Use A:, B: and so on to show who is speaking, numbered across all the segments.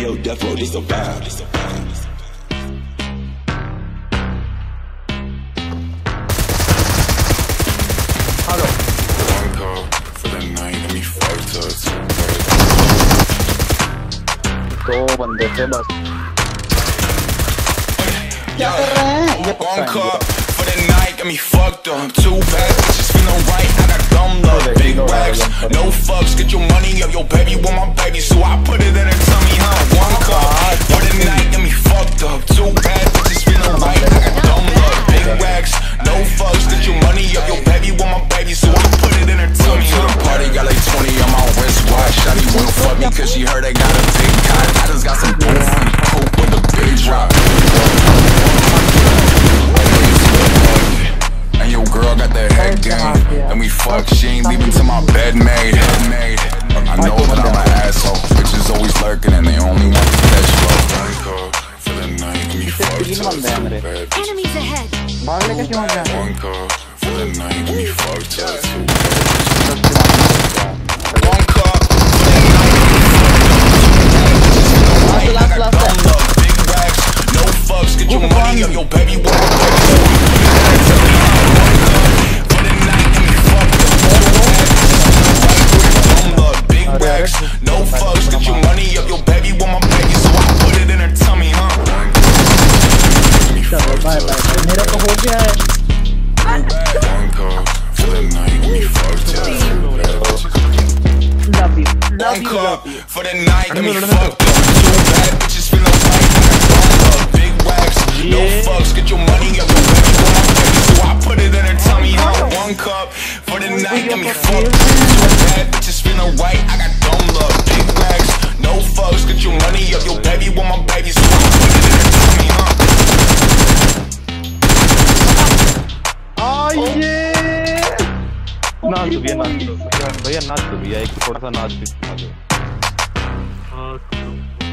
A: AO Death Row, this a vibe. This a vibe. This a vibe.
B: Hello
C: One call for the night, let me fuck to two
B: दो बंदे थे बस क्या कर रहे हैं ये
C: One
B: पक्का
C: cup for the night, got me fucked up. Two bad bitches feeling right, I got cause she heard I got a big cut. I just got some dope from coke with a big drop. And your girl got that head game. And we fuck, she ain't leaving till my bed made. I know that I'm an asshole. Bitches always lurking and they only want to catch love. For the night, we fuck till
D: Enemies ahead.
C: One call for the night, we fucked up. it's too bad. Dumb love, big racks, no fucks, get your money up, your baby want my baby, so I put it in her tummy, huh? Let me
B: चलो
C: fuck
B: bye
C: till
B: bye
C: it's
B: मेरा तो हो गया है
C: One call for the night, let me fuck till it's too bad.
B: Love you love
C: One
B: you
C: cup
B: love you
C: for the night, let me fuck up. cup for the night, let me fuck up. Two bad bitches feeling right, I got dumb love, big racks, no fucks, get your money up, your baby want my baby, so I put it in her tummy, huh?
E: नाच दो भैया नाच दो भैया भैया नाच दो भैया एक थोड़ा सा नाच भी दिखा दो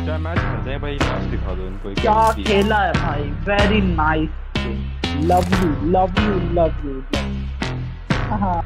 E: क्या मैच खेलते हैं भाई नाच दिखा दो इनको एक
F: क्या
E: नाच दिखा।
F: खेला है भाई very nice love you love you love you हाँ